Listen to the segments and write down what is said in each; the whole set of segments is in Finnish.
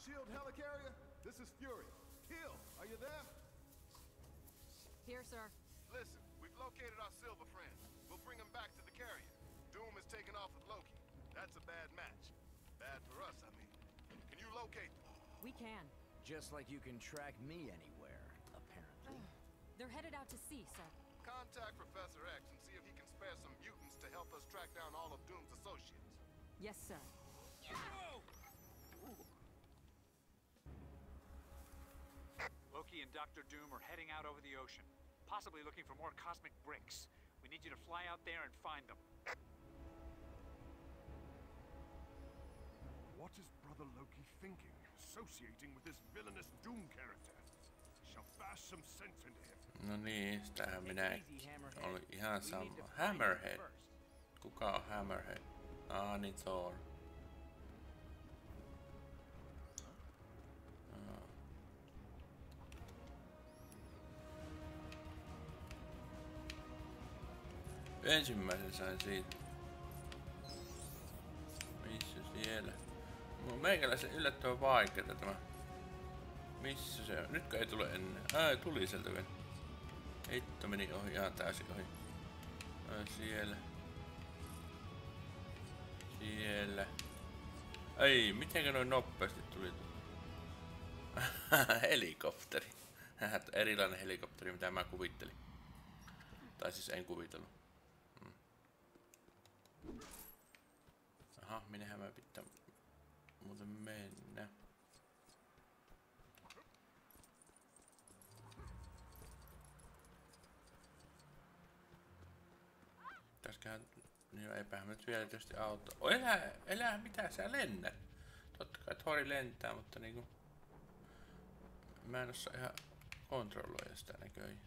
Shield helicarrier, this is Fury. Kill, are you there? Here, sir. Listen, we've located our silver friend. We'll bring him back to the carrier. Doom is taken off with Loki. That's a bad match. Bad for us, I mean. Can you locate them? We can. Just like you can track me anywhere, apparently. They're headed out to sea, sir. Contact Professor X and see if he can spare some mutants to help us track down all of Doom's associates. Yes, sir. Loki and Doctor Doom are heading out over the ocean, possibly looking for more cosmic bricks. We need you to fly out there and find them. What is Brother Loki thinking, associating with this villainous Doom character? Shall bash some sense into him. No niin, sitähän minä Easy, oli ihan We sama. to find them Hammerhead. Kuka on Hammerhead? Ah, niin Thor. Ensimmäisen sain siitä. Missä siellä? Meikäläisen yllättävän vaikeeta tämä. Missä se on? Nytkö ei tule ennen? Ai, tuli sieltä vielä. Hitto meni ohi ihan täysin ohi. Ai, siellä. Siellä. Ei, mitenkä noin nopeasti tuli? helikopteri. Erilainen helikopteri, mitä mä kuvittelin. Tai siis en kuvitellut. Aha, minnehän mä pitää muuten mennä. Pitäisköhän... Niin eipähän nyt vielä tietysti auto... Oh, elää, elää, mitä sä lennät? Totta kai Thori lentää, mutta niinku... Mä en osaa ihan kontrolloida sitä näköjään.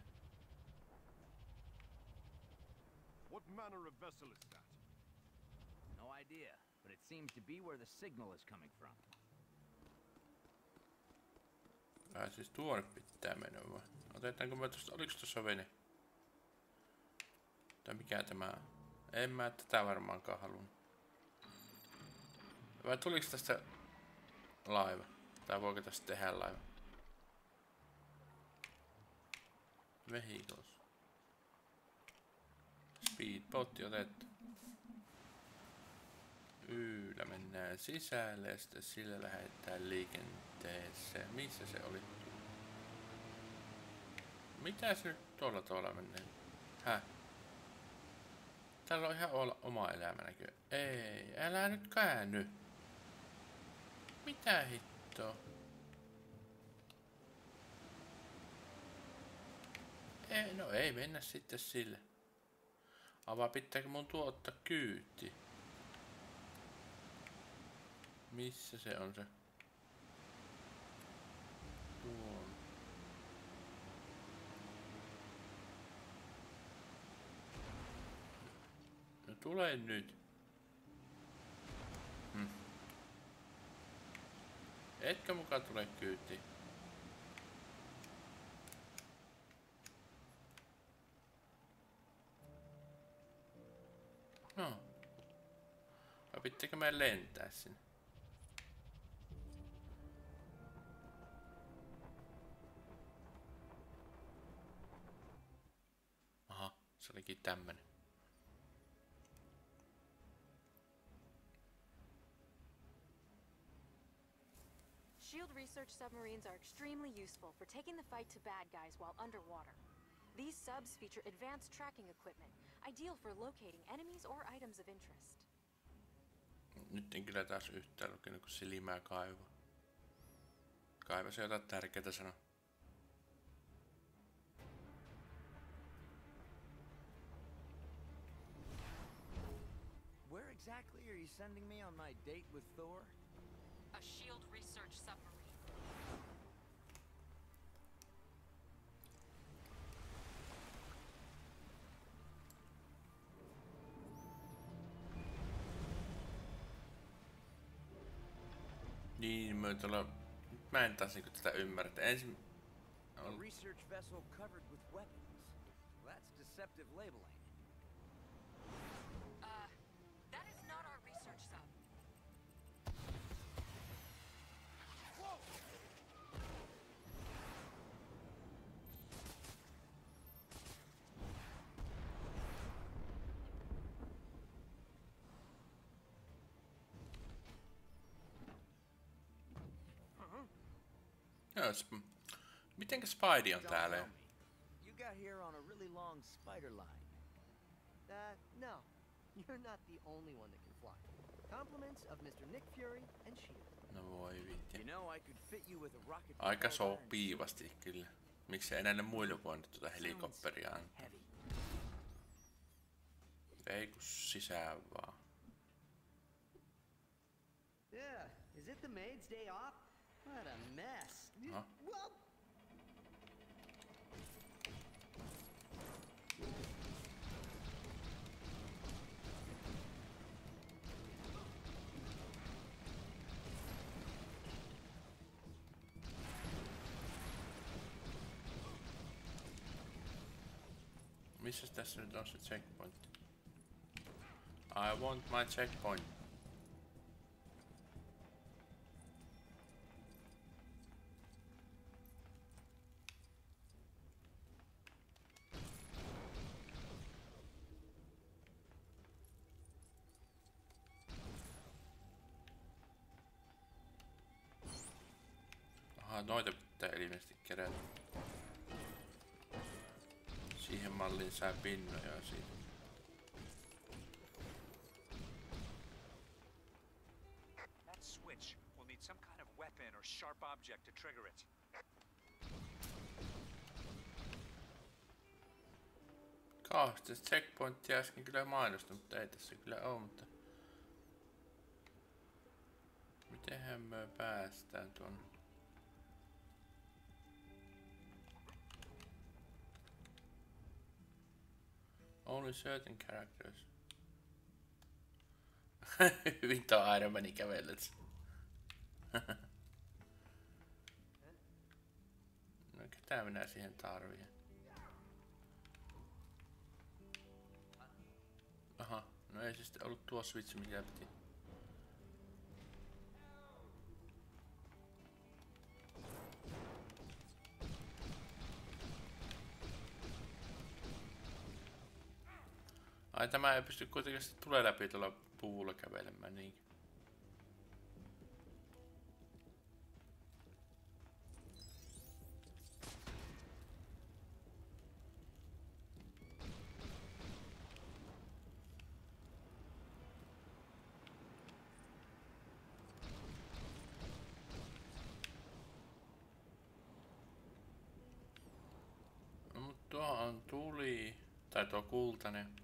What manner of vessel is that? No idea, but it seems to be where the signal is coming from. Ai siis tuonne pitää mennä vai? Otetaanko mä tosta, oliks tossa vene? Tai mikä tämä? En mä tätä varmaankaan halunnut. Vai tuliks tästä laiva? Tai voiko tästä tehdä laiva? Vehicles. Speedbotti otettu. Yllä mennään sisälle ja sitten sillä lähdetään liikenteeseen. Missä se oli? Mitä se nyt tuolla tuolla menee? Häh? Täällä on ihan olla oma elämä näkö. Ei, älä nyt käänny. Mitä hittoa? Ei, no ei mennä sitten sille. Avaa pitääkö mun tuottaa kyyti? Missä se on se? Tuolla. No tule nyt. Hm. Etkö mukaan tule kyytiin? No. Vai meidän lentää sinne? Olikin tämmönen. Shield research submarines are extremely useful for taking the fight to bad guys while underwater. These subs feature advanced tracking equipment, ideal for locating enemies or items of interest. Nyt en kyllä taas yhtään lukenut, kun silmää kaivaa. Kaiva se jotain tärkeää sanoa. Exactly are you sending me on my date with Thor? A shield research submarine. Niin, mä tuolla... Mä en taas niinku tätä ymmärrä. että Ensin... A research vessel covered with weapons. That's deceptive labeling. Joo, sp- Mitenkä Spidey on täällä? You got here on a really long spider line. Uh, no. You're not the only one that can fly. Compliments of Mr. Nick Fury and S.H.I.E.L.D. No voi vitti. You know, I could fit you with a rocket. Aika sopivasti kyllä. Miksi ei näille muille voinut tuota helikopteria antaa? Ei kun sisään vaan. Yeah, is it the maid's day off? What a mess. Huh? Well, Missä tässä nyt on se checkpoint? I want my checkpoint. Pinnoja siitä. That switch will need some kind of weapon or sharp object to trigger it. Checkpointia äsken kyllä mainosta, mutta ei tässä kyllä oo, mutta... Mitenhän me päästään tuonne? Certain characters. Hyvin tuo Iron Manin kävellet. no ketä minä siihen tarviin? Aha, no ei se sitten ollut tuo switch mikä piti. Ai tämä ei pysty kuitenkaan sitten tulee läpi tuolla puulla kävelemään niin. No, mut tuo on tuli, tai tuo kultainen.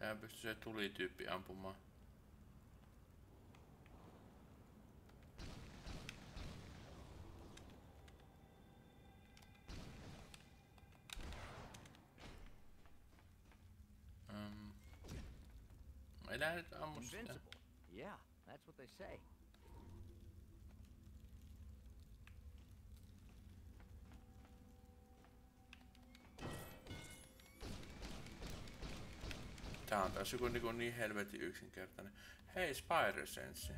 Ja pystyy se tulityyppi ampumaan. Um. Invincible. Yeah, that's what they say. Tää on taas joku niinku niin helvetin yksinkertainen. Hei, Spider Sense.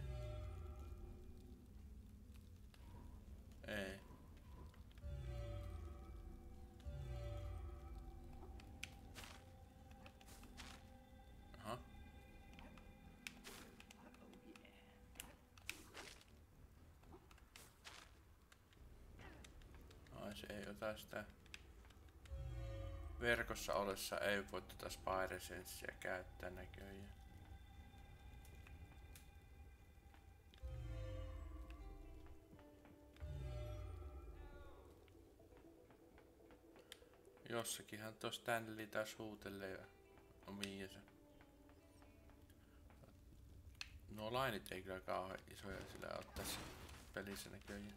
Verkossa ollessa ei voi tuota Spider-Sensea käyttää näköjään. Jossakinhan tuo Stanley taas huutelee omiinsa. Nuo lainit ei kyllä kauhean isoja sillä ole tässä pelissä näköjään.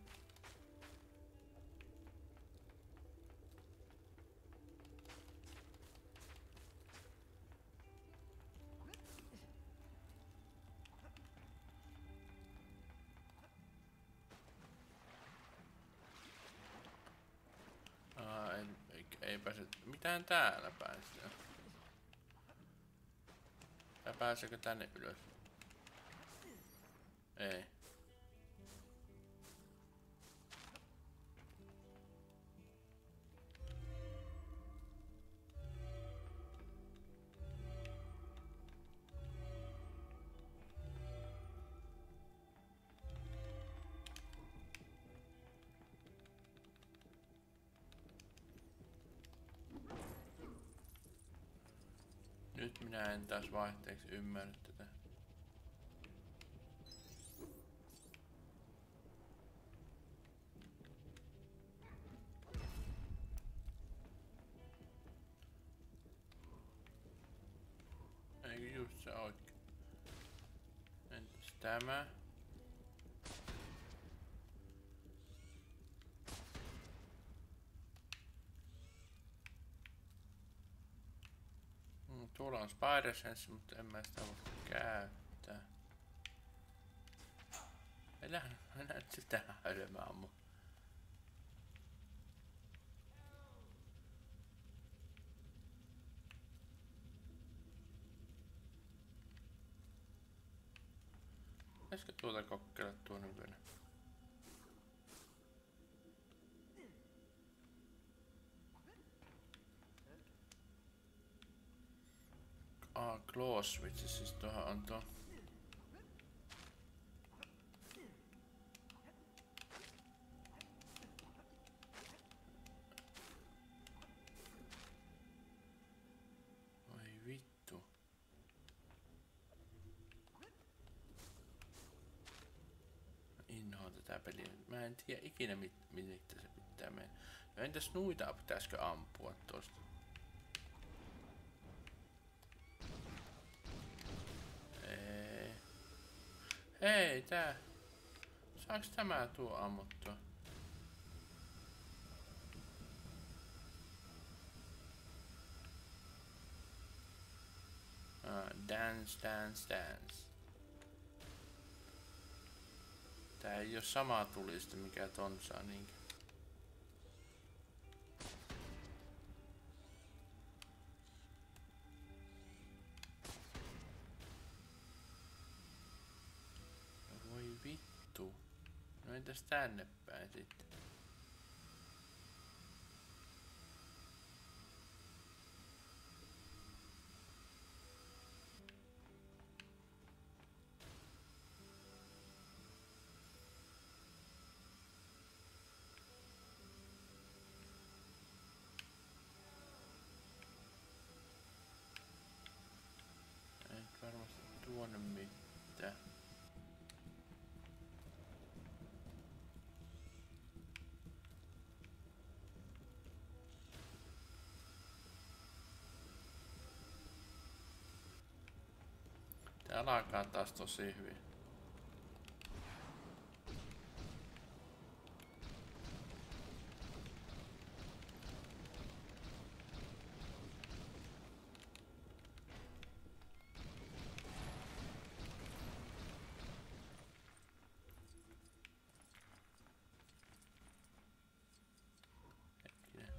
Mitään täällä päästä. Ja pääseekö tänne ylös? Ei. Nyt minä en taas vaihteeksi ymmärrä on Spider Sense, mutta en mä sitä voi käyttää. Elä, enää sitä hölmää ammu. Pitäisikö tuota kokeilla tuonne vielä? Claw switch, siis tuohon on tuo. Mä en tiedä ikinä mit, miten se pitää mennä. No entäs nuita pitäisikö ampua tosta? Hei, tää. Saaks tämä tuo ammuttua? Ah, dance, dance, dance. Tää ei oo sama tulista mikä ton saa niinkö. No entäs tänne päin sitten? Ei nyt varmasti tuonne Tää alkaa taas tosi hyvin. Hetkinen.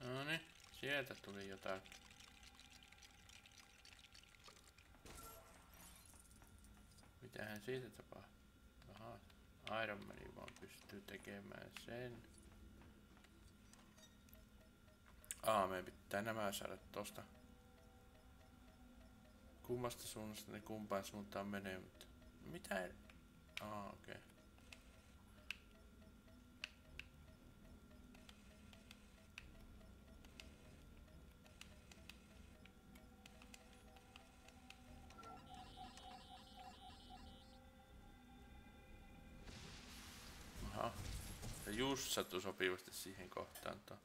Noniin, sieltä tuli jotakin. Mitähän siitä tapahtuu? Aha, Iron Man vaan pystyy tekemään sen. Aa, meidän pitää nämä saada tosta. Kummasta suunnasta ne kumpaan suuntaan menee, mutta... Mitä? Aa, okei. Okay. Just sattui sopivasti siihen kohtaan tuo.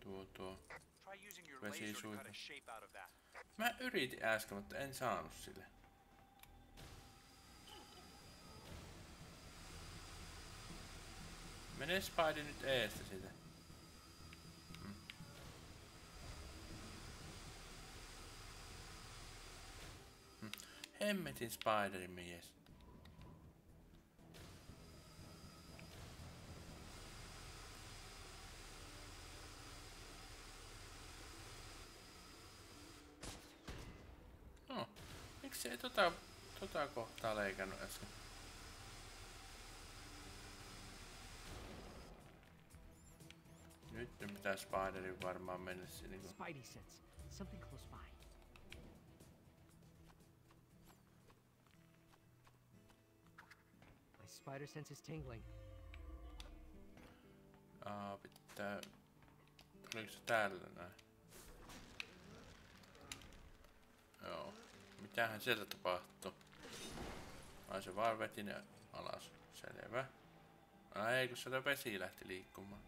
Tuo, tuo. Mä yritin äsken, mutta en saanut sille. Mene Spidey nyt eestä sitä. Mm. Mm. Hemmetin Spiderin mies. No, miksi ei tota, tota kohtaa leikannut äsken? Nyt pitää Spiderin varmaan mennä sinne. Niin Spidey sense. Something close by. My spider sense is tingling. Aa, pitää Oliko se täällä näin? Mitähän sieltä tapahtuu? Ai se vaan veti ne alas. Selvä. Ai kun sieltä vesi lähti liikkumaan.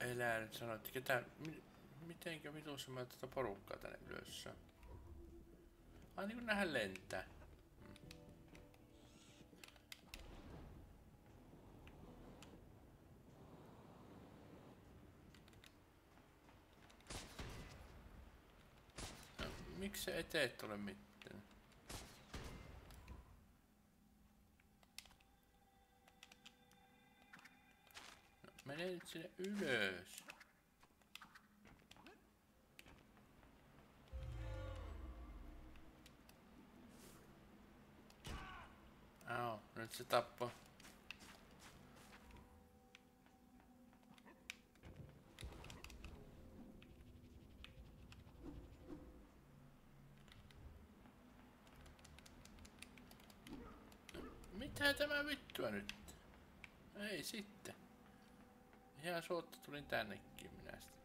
Elää nyt sano, että ketä, mi, mitenkä vitussa mä tätä porukkaa tänne ylös? Ai niin kuin nähdään lentää. No, miksi se eteen tule mitään? No, mene nyt sinne ylös. Au, nyt se tappoi. No, Mitä tämä vittua nyt? Ei sitten. Ihan suotta tulin tännekin minä sitten.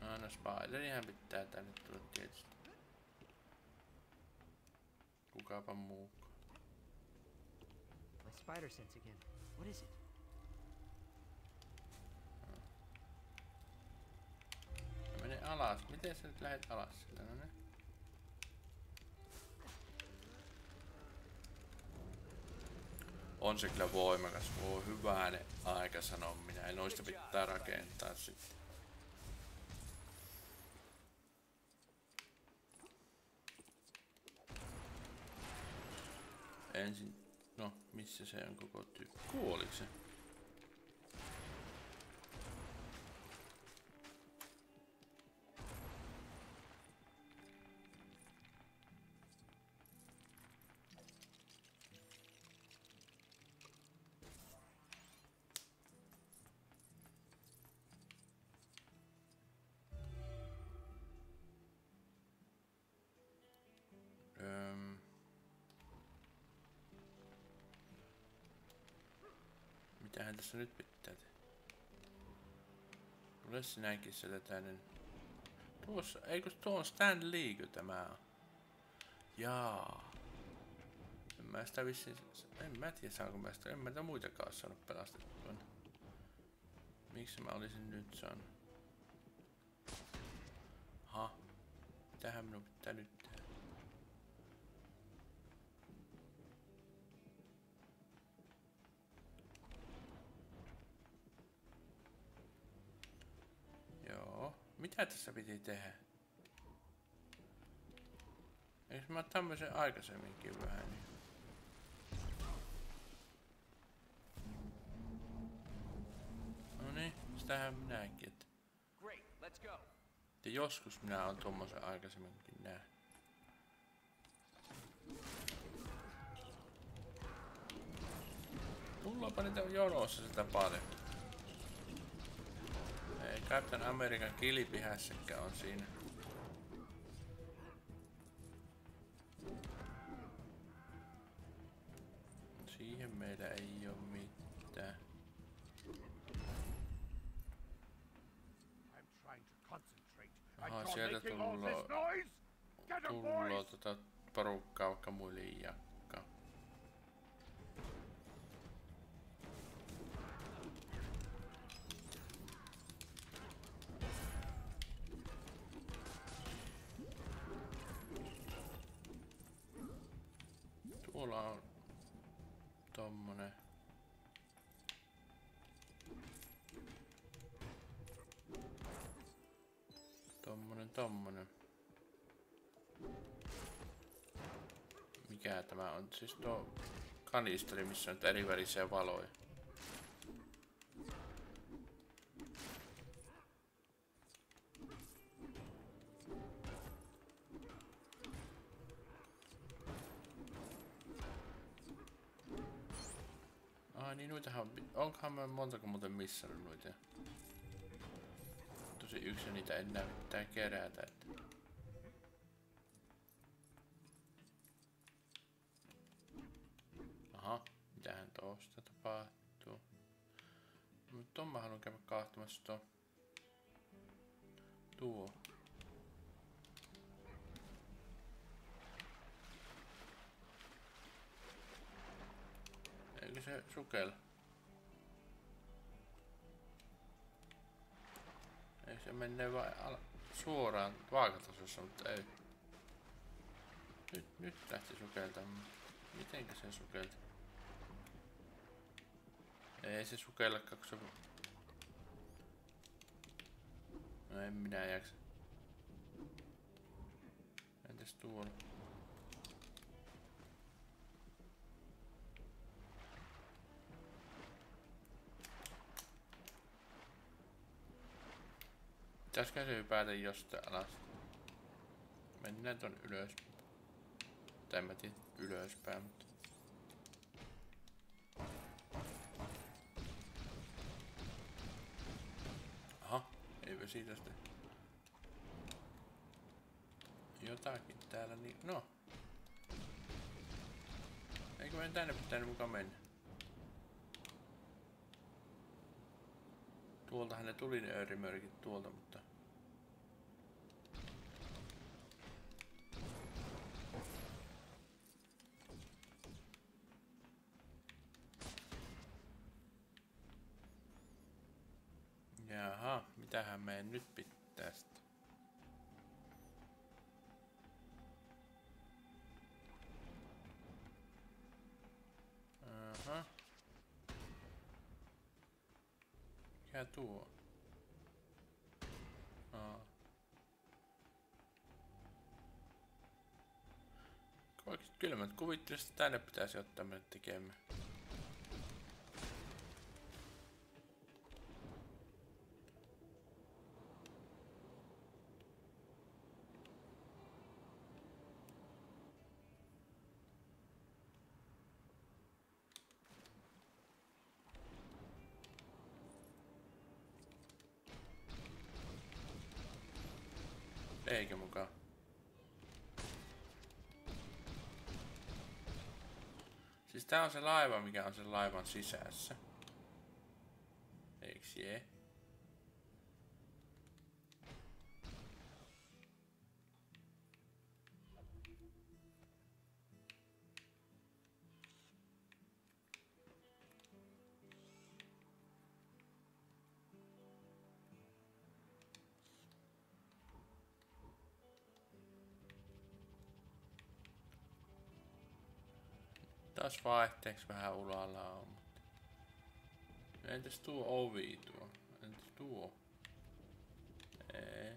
No, no Spiderihän pitää tänne tulla tietysti. Kukapa muukaan. My spider sense again. What is it? Ja mene alas. Miten sä nyt lähet alas sillä? No niin. On se kyllä voimakas. Voi hyvänen aika sanoa minä. Ei noista pitää rakentaa sitten. Ensin, no missä se on koko tyyppi? Kuoliko se? Mitähän tässä nyt pitää tehdä? Tule sinäkin sieltä tänne. Tuossa, eikö tuo on Stan Leekö tämä on? Jaa. En mä sitä vissiin, en mä tiedä saanko mä sitä, en mä tätä muitakaan saanut pelastettua. Miksi mä olisin nyt saanut? Ha. Mitähän minun pitää nyt Mitä tässä piti tehdä? Eikö mä tämmöisen aikaisemminkin vähän niin? No niin, sitähän minäkin. Että, Great, let's go. että joskus minä olen tommosen aikaisemminkin nähnyt. Tullaanpa niitä jonossa sitä paljon. Ei, Captain American kilpihässäkkä on siinä. Siihen meillä ei oo mitään. Aha, sieltä tulloo- Tulloo tota porukkaa vaikka muljakka. Tuolla Mikä tämä on? Siis tuo kanisteri, missä on eri värisiä valoja. Ai niin, noitahan on... Onkohan mä montako muuten missannut noita? Tosi yksi niitä enää pitää kerätä. Että... Sukella? Ei se menee vain suoraan vaakatasossa, mutta ei. Nyt, nyt lähti sukeltamaan. Mitenkä se sukelti? Ei se sukellakaan, kun se... No en minä jaksa. Entäs tuolla? Pitäisikö se hypätä jostain alas? Mennään ton ylös. Tai mä tiedä ylöspäin, mutta... Aha, eipä siitä sitten. Jotakin täällä niin... No. Eikö meidän tänne pitänyt mukaan mennä? Tuoltahan ne tuli ne öörimörkit tuolta, mutta... Jaha, mitähän meidän nyt pitää sitten? Aha. Mikä tuo? Aa. Oikeesti kyllä mä kuvittelisin, että tänne pitäisi ottaa mennä tekemään. Tää on se laiva, mikä on sen laivan sisässä. Taas vaihteeksi vähän ulalla on. mutta- Entäs tuo ovi tuo? Entäs tuo? Ei.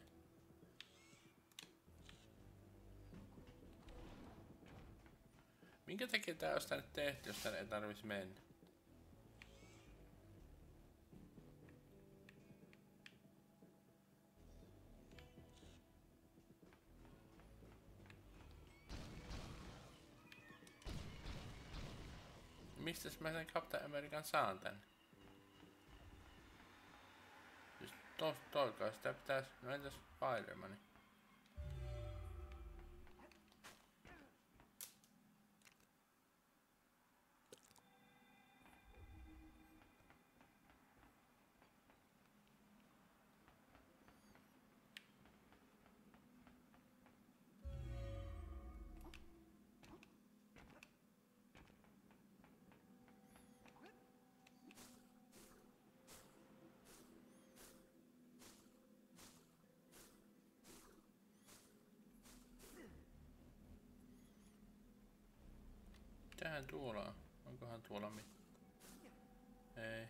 Minkä takia tää olisi tänne tehty, jos tänne ei tarvitsisi mennä? Mistäs mä sen Captain American saan tän? Siis tos, toi kai sitä pitäis... No entäs Spider-Man? Mitähän tuolla on? Onkohan tuolla mit... Ei.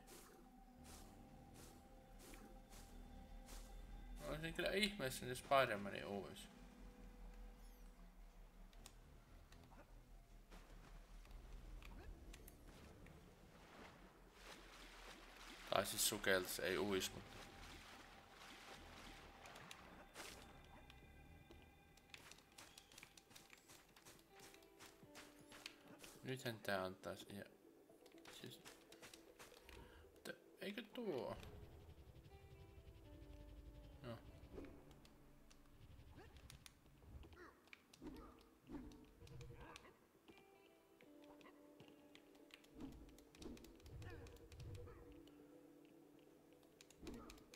Olisin kyllä ihmeessä, jos Spider-Manin ois. Tai siis sukeltas, ei uis, mutta... Nythän tää on taas ihan... Siis... Eikö tuo? No.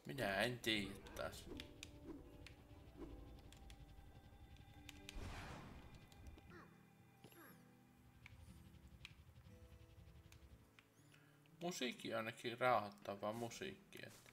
Minä en tiedä Musiikki on ainakin rauhoittavaa musiikkia. että-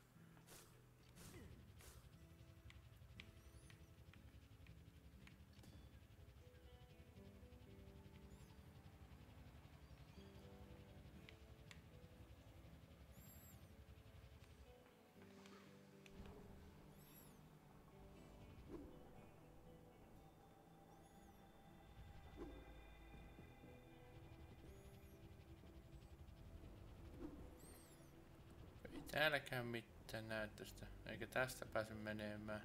Ei täälläkään mitään näytöstä, eikä tästä pääse menemään.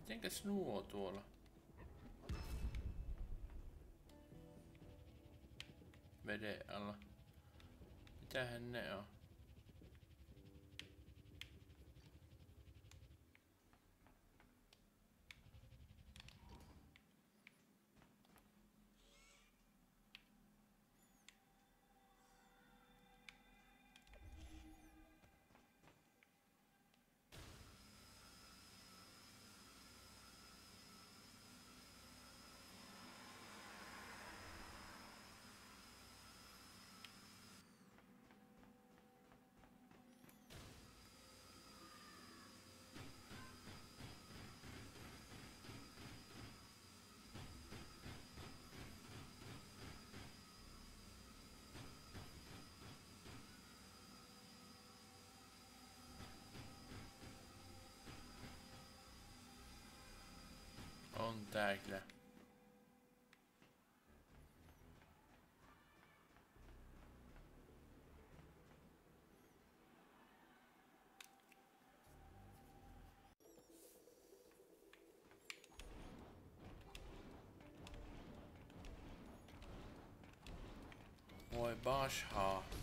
Mitenkäs nuo tuolla? Veden alla. Mitähän ne on? On tää kyllä. Voi Basha.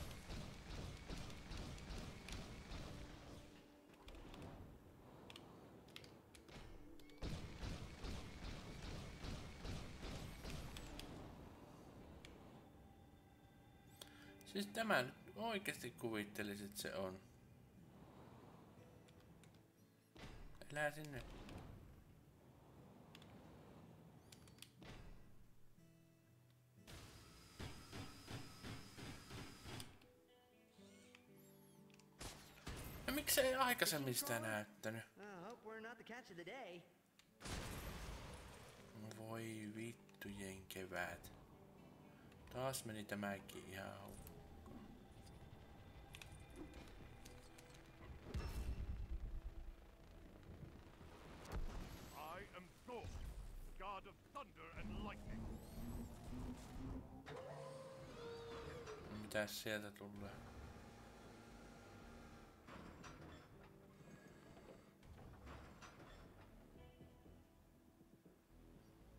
Siis tämä nyt oikeasti kuvittelisit että se on. Elää sinne. No miksei aikaisemmin sitä näyttänyt? Voi vittujen kevät. Taas meni tämäkin ihan. Mitäs sieltä tulee?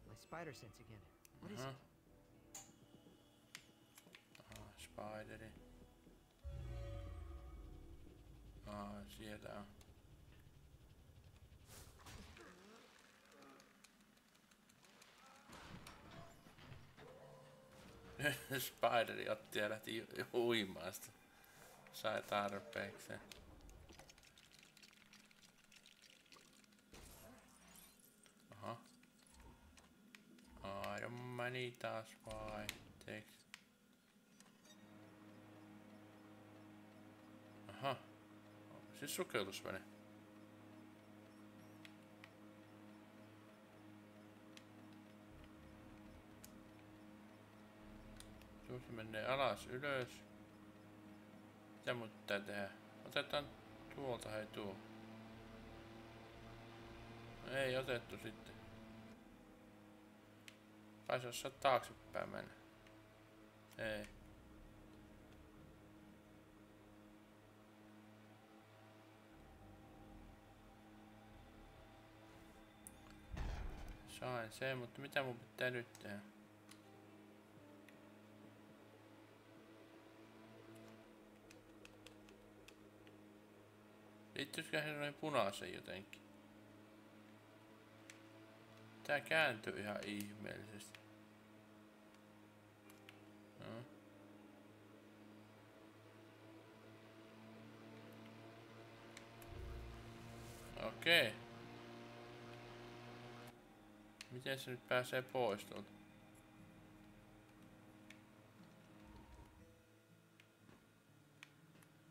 My spider sense again. What is Aha. it? Aha, spideri. Aa, ah, siellä on. Spideri otti ja lähti uimaan sitä. Sai tarpeeksi. Aha. Iron Mani taas vaihteeksi. Aha. Siis sukellusvene. Tuossa menee alas ylös. Mitä mun pitää tehdä? Otetaan tuolta hei tuo. Ei otettu sitten. Kai se osaa taaksepäin mennä. Ei. Sain sen, mutta mitä mun pitää nyt tehdä? Liittyisikö se noin punaisen jotenkin? Tää kääntyy ihan ihmeellisesti. No. Okei. Miten se nyt pääsee pois tuolta?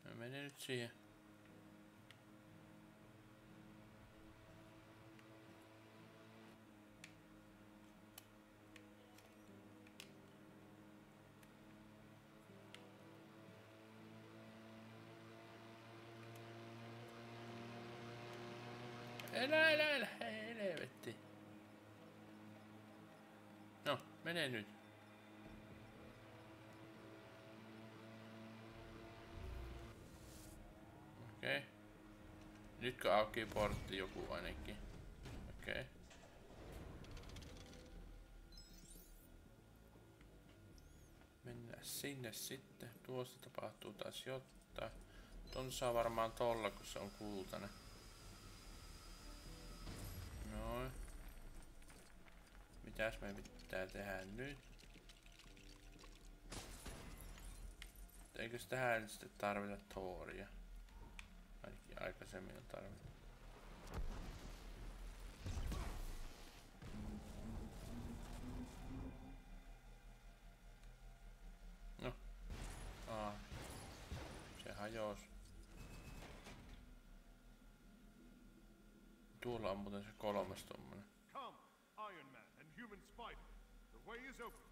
Mä menen nyt siihen. Mene nyt. Okei. Okay. Nytkö auki portti joku ainakin? Okei. Okay. Mennään sinne sitten. Tuosta tapahtuu taas jotain. Ton saa varmaan tolla, kun se on kultainen. Mitäs me pitää tehdä nyt? Eikös tähän sitten tarvita Thoria? Ainakin aikaisemmin on tarvittu. No. Aa. Se hajosi. Tuolla on muuten se kolmas tommonen. Way is open.